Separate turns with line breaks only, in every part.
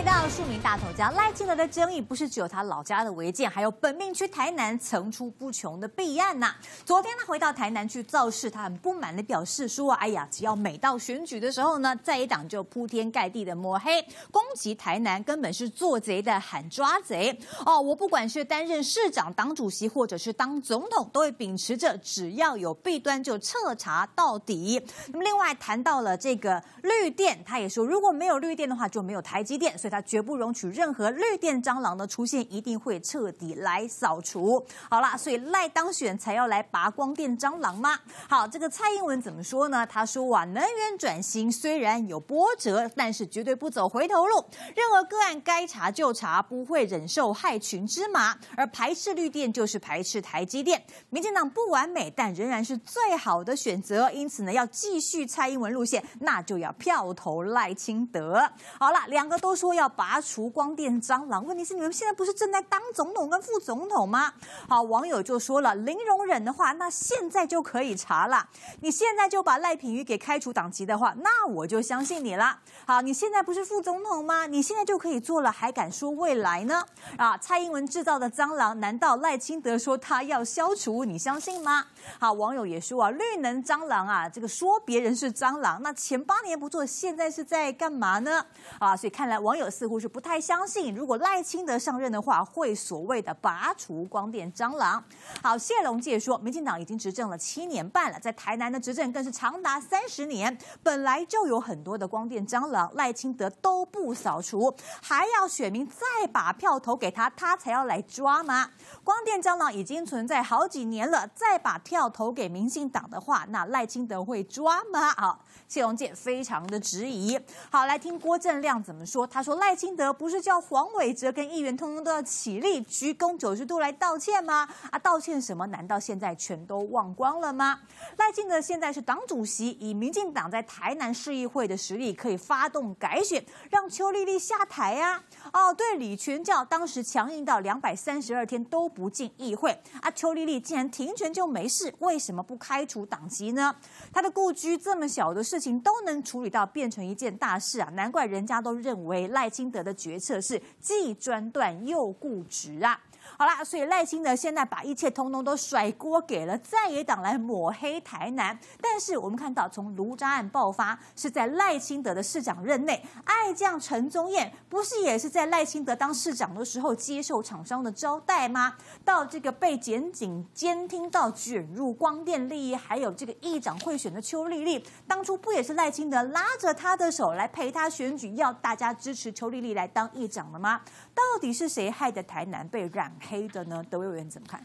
回到庶民大头家赖清德的争议，不是只有他老家的违建，还有本命区台南层出不穷的弊案呐。昨天他回到台南去造势，他很不满的表示说：“哎呀，只要每到选举的时候呢，在一党就铺天盖地的抹黑攻击台南，根本是做贼的喊抓贼哦！我不管是担任市长、党主席，或者是当总统，都会秉持着只要有弊端就彻查到底。那么另外谈到了这个绿电，他也说如果没有绿电的话，就没有台积电。”所以他绝不容许任何绿电蟑螂的出现，一定会彻底来扫除。好啦，所以赖当选才要来拔光电蟑螂吗？好，这个蔡英文怎么说呢？他说啊，能源转型虽然有波折，但是绝对不走回头路。任何个案该查就查，不会忍受害群之马。而排斥绿电就是排斥台积电。民进党不完美，但仍然是最好的选择。因此呢，要继续蔡英文路线，那就要票投赖清德。好了，两个都。说要要拔除光电蟑螂，问题是你们现在不是正在当总统跟副总统吗？好，网友就说了，零容忍的话，那现在就可以查了。你现在就把赖品妤给开除党籍的话，那我就相信你了。好，你现在不是副总统吗？你现在就可以做了，还敢说未来呢？啊，蔡英文制造的蟑螂，难道赖清德说他要消除，你相信吗？好，网友也说啊，绿能蟑螂啊，这个说别人是蟑螂，那前八年不做，现在是在干嘛呢？啊，所以看来网友似乎是不太相信，如果赖清德上任的话，会所谓的拔除光电蟑螂。好，谢龙介说，民进党已经执政了七年半了，在台南的执政更是长达三十年，本来就有很多的光电蟑螂，赖清德都不扫除，还要选民再把票投给他，他才要来抓吗？光电蟑螂已经存在好几年了，再把票投给民进党的话，那赖清德会抓吗？好，谢龙介非常的质疑。好，来听郭正亮怎么说。他说赖清德不是叫黄伟哲跟议员通通都要起立鞠躬九十度来道歉吗？啊，道歉什么？难道现在全都忘光了吗？赖清德现在是党主席，以民进党在台南市议会的实力，可以发动改选，让邱丽丽下台啊。哦，对，李全教当时强硬到两百三十二天都不进议会，啊，邱丽丽竟然停权就没事，为什么不开除党籍呢？他的故居这么小的事情都能处理到变成一件大事啊，难怪人家都认为赖清德的决策是既专断又固执啊。好啦，所以赖清德现在把一切通通都甩锅给了在野党来抹黑台南。但是我们看到，从卢渣案爆发是在赖清德的市长任内，爱将陈宗彦不是也是在赖清德当市长的时候接受厂商的招待吗？到这个被检警监听到卷入光电利益，还有这个议长贿选的邱丽丽，当初不也是赖清德拉着他的手来陪他选举，要大家支持邱丽丽来当议长的吗？到底是谁害得台南被染黑黑的呢？德委员怎么看？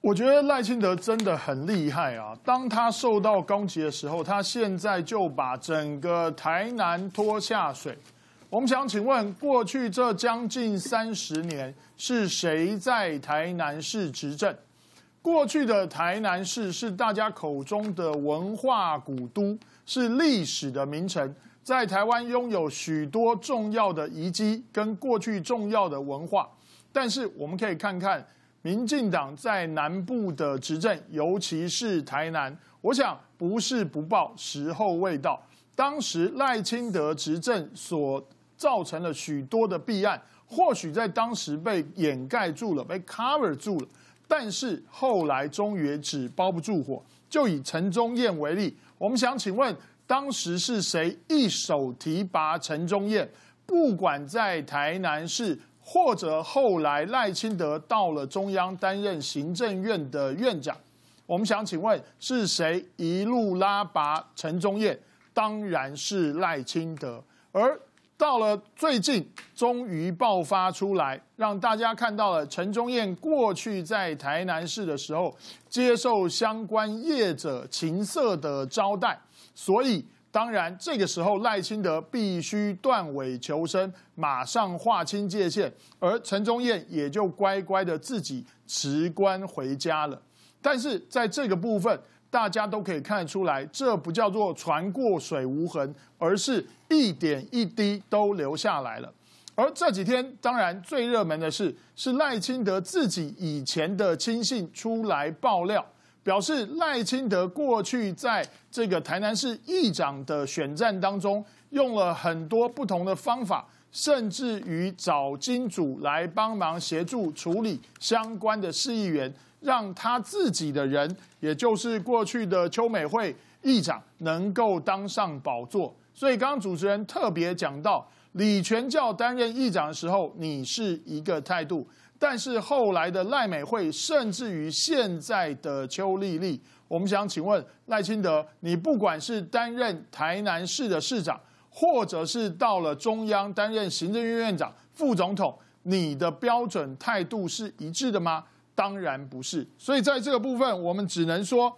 我觉得赖清德真的很厉害啊！当他受到攻击的时候，他现在就把整个台南拖下水。我们想请问，过去这将近三十年是谁在台南市执政？过去的台南市是大家口中的文化古都，是历史的名城。在台湾拥有许多重要的遗迹跟过去重要的文化，但是我们可以看看民进党在南部的执政，尤其是台南，我想不是不报，时候未到。当时赖清德执政所造成了许多的弊案，或许在当时被掩盖住了，被 cover 住了，但是后来终于纸包不住火。就以陈忠燕为例，我们想请问。当时是谁一手提拔陈忠燕？不管在台南市，或者后来赖清德到了中央担任行政院的院长，我们想请问是谁一路拉拔陈忠燕？当然是赖清德。而到了最近，终于爆发出来，让大家看到了陈忠燕过去在台南市的时候，接受相关业者情色的招待。所以，当然，这个时候赖清德必须断尾求生，马上划清界限，而陈忠燕也就乖乖的自己辞官回家了。但是，在这个部分，大家都可以看得出来，这不叫做船过水无痕，而是一点一滴都留下来了。而这几天，当然最热门的是，是赖清德自己以前的亲信出来爆料。表示赖清德过去在这个台南市议长的选战当中，用了很多不同的方法，甚至于找金主来帮忙协助处理相关的市议员，让他自己的人，也就是过去的邱美惠议长，能够当上宝座。所以刚刚主持人特别讲到，李全教担任议长的时候，你是一个态度。但是后来的赖美惠，甚至于现在的邱丽丽，我们想请问赖清德，你不管是担任台南市的市长，或者是到了中央担任行政院院长、副总统，你的标准态度是一致的吗？当然不是。所以在这个部分，我们只能说，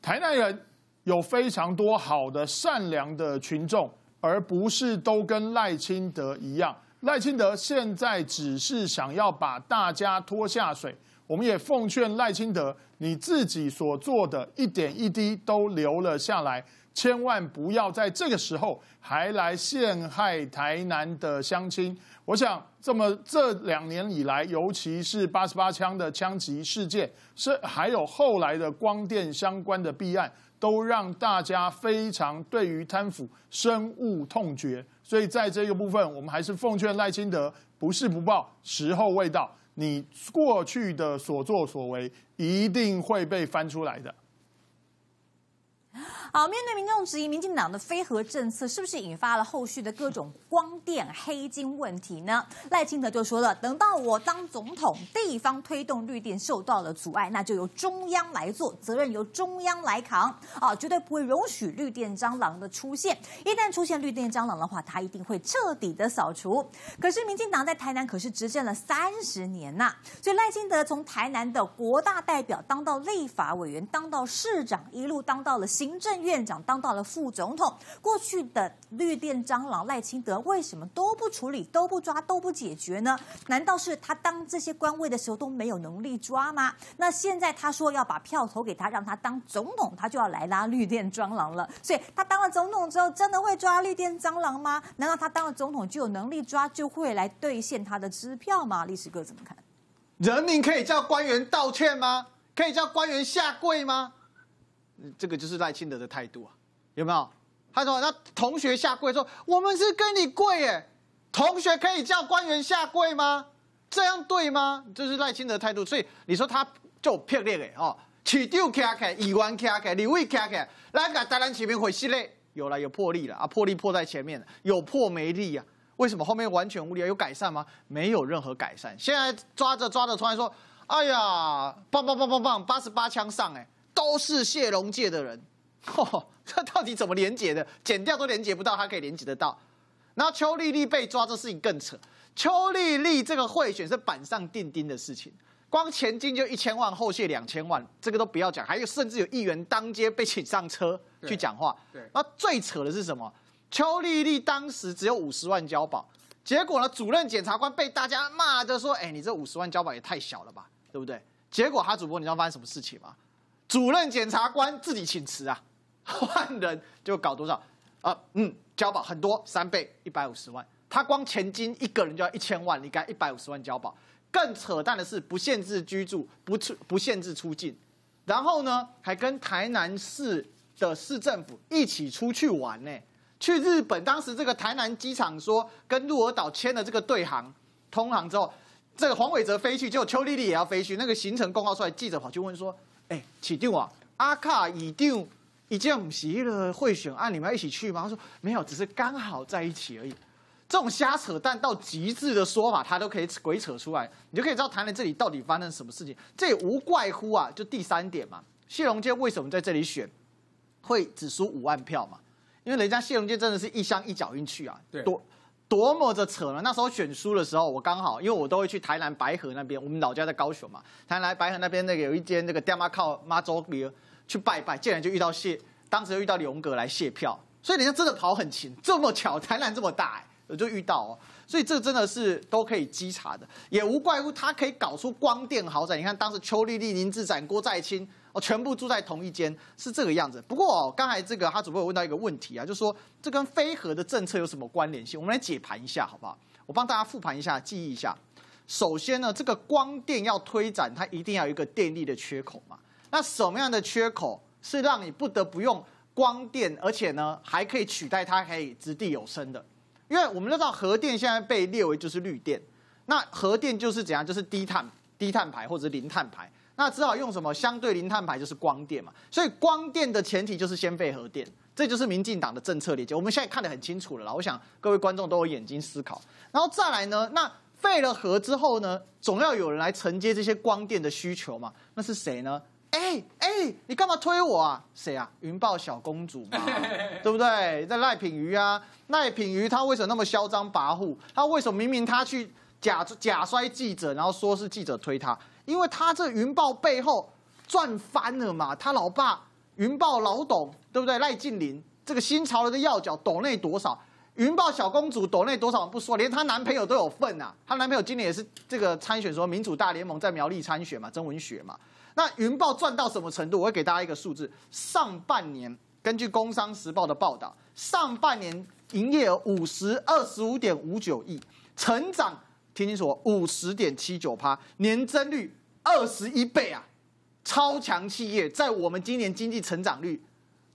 台南人有非常多好的、善良的群众，而不是都跟赖清德一样。赖清德现在只是想要把大家拖下水，我们也奉劝赖清德，你自己所做的一点一滴都留了下来，千万不要在这个时候还来陷害台南的乡亲。我想，这么这两年以来，尤其是八十八枪的枪击事件，是还有后来的光电相关的弊案。都让大家非常对于贪腐深恶痛绝，所以在这个部分，我们还是奉劝赖清德不是不报，时候未到，你过去的所作所为一定会被翻出来的。
好，面对民众质疑，民进党的非核政策是不是引发了后续的各种光电黑金问题呢？赖清德就说了，等到我当总统，地方推动绿电受到了阻碍，那就由中央来做，责任由中央来扛啊，绝对不会容许绿电蟑螂的出现。一旦出现绿电蟑螂的话，他一定会彻底的扫除。可是民进党在台南可是执政了三十年呐，所以赖清德从台南的国大代表当到立法委员，当到市长，一路当到了行政。院长当到了副总统，过去的绿电蟑螂赖清德为什么都不处理、都不抓、都不解决呢？难道是他当这些官位的时候都没有能力抓吗？那现在他说要把票投给他，让他当总统，他就要来拉绿电蟑螂了。所以他当了总统之后，真的会抓绿电蟑螂吗？难道他当了总统就有能力抓，就会来兑现他的支票吗？历史哥怎么看？
人民可以叫官员道歉吗？可以叫官员下跪吗？这个就是赖清德的态度啊，有没有？他说：“那同学下跪，说我们是跟你跪耶，同学可以叫官员下跪吗？这样对吗？这是赖清德态度。所以你说他就骗烈哎哦，起丢卡卡，以完卡卡，李伟卡卡，那个当然前面会系列有了有魄力了啊，魄力破在前面，有破没力啊？为什么后面完全无力？有改善吗？没有任何改善。现在抓着抓着，突然说：哎呀，棒棒棒棒棒，八十八枪上哎。”都是谢龙界的人，这到底怎么连结的？剪掉都连接不到，他可以连接得到。然后邱丽丽被抓，这事情更扯。邱丽丽这个贿选是板上钉钉的事情，光前金就一千万，后谢两千万，这个都不要讲。还有甚至有议员当街被请上车去讲话。对，那最扯的是什么？邱丽丽当时只有五十万交保，结果呢，主任检察官被大家骂着说：“哎，你这五十万交保也太小了吧，对不对？”结果他主播，你知道发生什么事情吗？主任检察官自己请辞啊，换人就搞多少啊？嗯，交保很多，三倍一百五十万。他光钱金一个人就要一千万，你该一百五十万交保。更扯淡的是，不限制居住，不出不限制出境，然后呢，还跟台南市的市政府一起出去玩呢。去日本，当时这个台南机场说跟鹿儿岛签了这个对航通航之后，这个黄伟哲飞去，结果邱丽丽也要飞去。那个行程公告出来，记者跑去问说。哎，起定啊，阿卡已定，已经不是了贿选案，你们要一起去吗？他说没有，只是刚好在一起而已。这种瞎扯淡到极致的说法，他都可以鬼扯出来，你就可以知道谈了这里到底发生什么事情。这也无怪乎啊，就第三点嘛，谢龙介为什么在这里选，会只输五万票嘛？因为人家谢龙介真的是一箱一脚印去啊，多。多么的扯呢？那时候选书的时候，我刚好因为我都会去台南白河那边，我们老家在高雄嘛，台南白河那边那个有一间那个爹妈靠妈祖庙去拜拜，竟然就遇到谢，当时又遇到龙哥来谢票，所以人家真的跑很勤，这么巧，台南这么大，我就遇到哦，所以这真的是都可以稽查的，也无怪乎他可以搞出光电豪宅。你看当时邱丽丽、林志展、郭在清。哦，全部住在同一间是这个样子。不过哦，刚才这个他主播有问到一个问题啊，就是说这跟飞核的政策有什么关联性？我们来解盘一下好不好？我帮大家复盘一下，记忆一下。首先呢，这个光电要推展，它一定要有一个电力的缺口嘛。那什么样的缺口是让你不得不用光电，而且呢还可以取代它，可以掷地有声的？因为我们都知道核电现在被列为就是绿电，那核电就是怎样，就是低碳低碳排或者零碳排，那只好用什么？相对零碳排就是光电嘛，所以光电的前提就是先废核电，这就是民进党的政策理解。我们现在看得很清楚了啦，我想各位观众都有眼睛思考，然后再来呢，那废了核之后呢，总要有人来承接这些光电的需求嘛，那是谁呢？哎哎，你干嘛推我啊？谁啊？云豹小公主嘛，对不对？在赖品瑜啊，赖品瑜她为什么那么嚣张跋扈？她为什么明明她去假假摔记者，然后说是记者推她？因为她这云豹背后赚翻了嘛，她老爸云豹老董，对不对？赖静林这个新潮流的要角，抖内多少？云豹小公主抖内多少不说，连她男朋友都有份啊！她男朋友今年也是这个参选说民主大联盟在苗栗参选嘛，曾文学嘛。那云豹赚到什么程度？我会给大家一个数字：上半年根据《工商时报》的报道，上半年营业额五十二十五点五九亿，成长听清楚，五十点七九趴，年增率二十一倍啊！超强企业在我们今年经济成长率，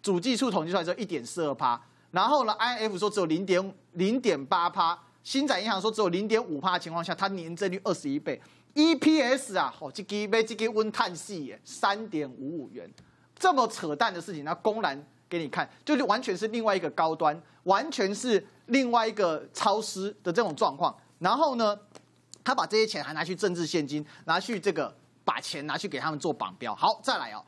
主计处统计出来之后一点四二趴，然后呢，I F 说只有零点零点八趴，新展银行说只有零点五趴的情况下，它年增率二十一倍。EPS 啊，哦，这个被这个温碳系耶，三点五五元，这么扯淡的事情，那公然给你看，就是完全是另外一个高端，完全是另外一个超市的这种状况。然后呢，他把这些钱还拿去政治现金，拿去这个把钱拿去给他们做绑标。好，再来哦，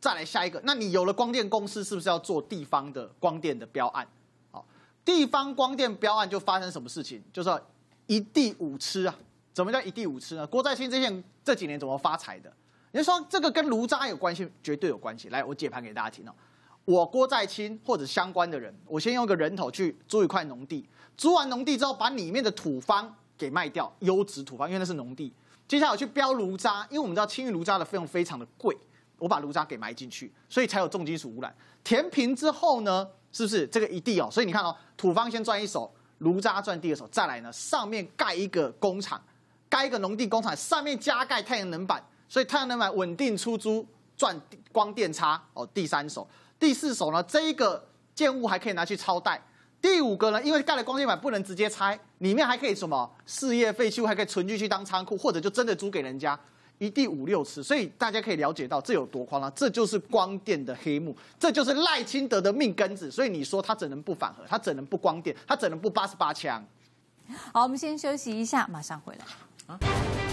再来下一个。那你有了光电公司，是不是要做地方的光电的标案？好，地方光电标案就发生什么事情？就是一地五吃啊。怎么叫一地五吃呢？郭在清这些这几年怎么发财的？你说这个跟卢渣有关系？绝对有关系。来，我解盘给大家听哦。我郭在清或者相关的人，我先用个人头去租一块农地，租完农地之后，把里面的土方给卖掉，优质土方，因为那是农地。接下来我去标炉渣，因为我们知道清运炉渣的费用非常的贵，我把炉渣给埋进去，所以才有重金属污染。填平之后呢，是不是这个一地哦？所以你看哦，土方先赚一手，炉渣赚第二手，再来呢，上面盖一个工厂。盖一个农地工厂，上面加盖太阳能板，所以太阳能板稳定出租赚光电差哦。第三手，第四手呢？这一个建物还可以拿去超贷。第五个呢？因为盖了光电板不能直接拆，里面还可以什么？事业废弃物还可以存进去当仓库，或者就真的租给人家一地五六次。所以大家可以了解到这有多夸张，这就是光电的黑幕，这就是赖清德的命根子。所以你说他怎能不反核？他怎能不光电？他怎能不八十八枪？
好，我们先休息一下，马上回来。啊。